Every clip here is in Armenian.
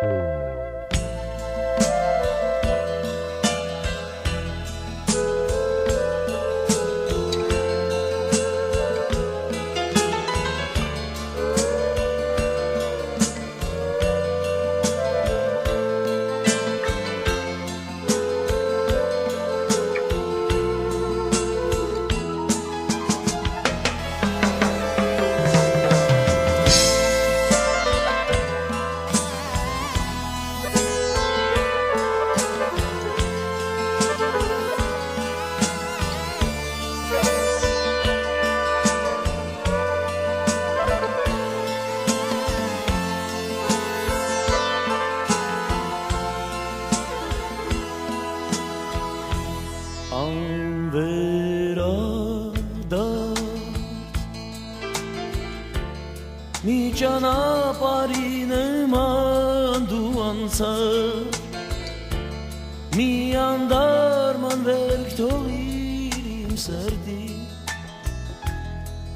Thank.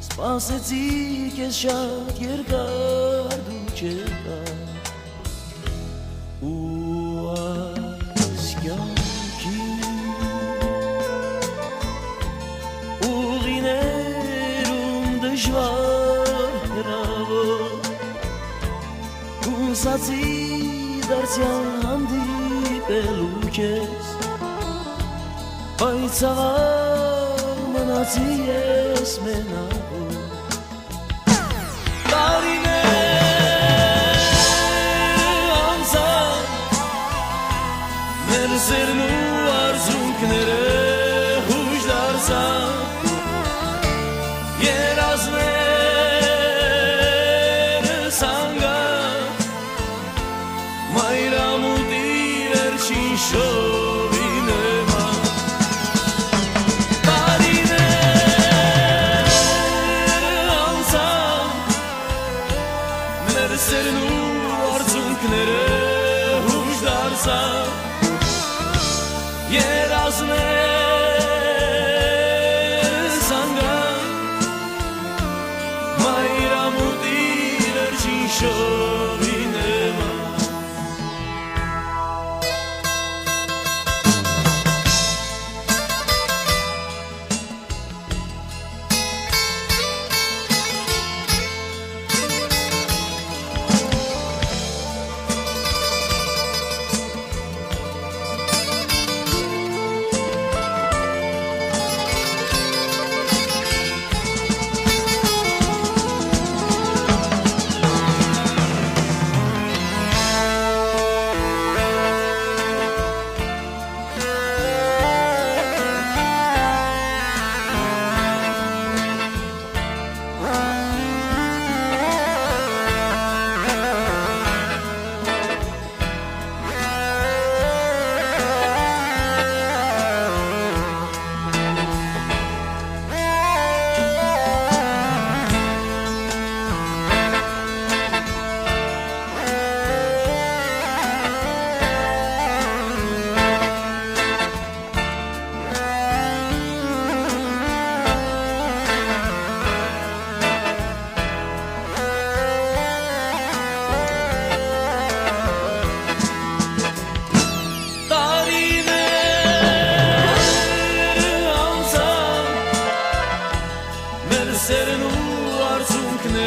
Սպասեցի քեզ շատ երկար դու չեկա ու այս կյանքի ուղիներում դժվար ասացի դարձյալ հանդիպելու քեզ Բայց աղար մնացի ես մենակում Տարիներ անցան մեր սերն ու արզունքները առաջին շովին եմ Արին է անցան մեր սերն ու արձունքները հուշ դարձան Երազն է զանգան մայրամուտի վերջին շովին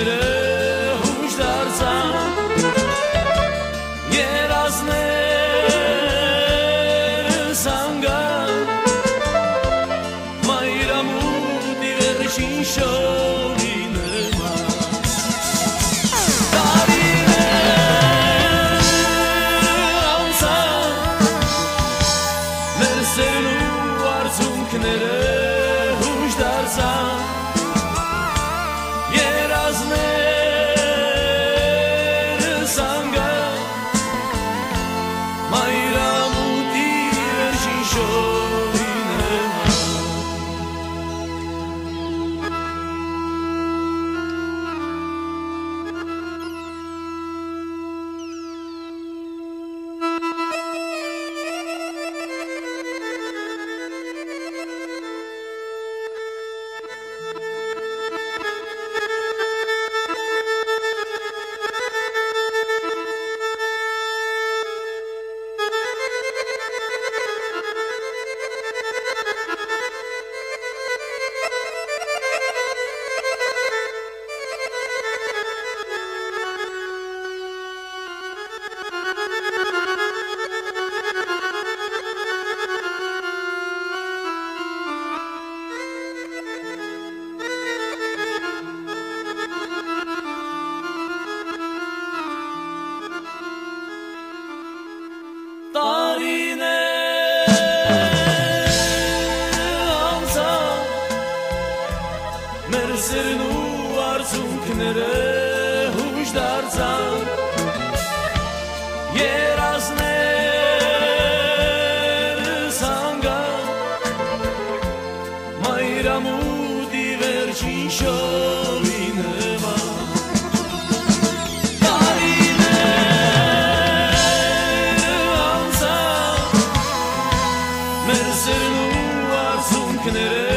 it. դարձան երազներ սանգան մայրամուտի վերջին շովի նման Մեր սերնու արցունքները